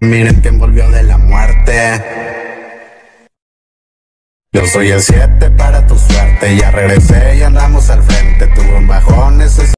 Miren quién volvió de la muerte. Yo soy el 7 para tu suerte, ya regresé y andamos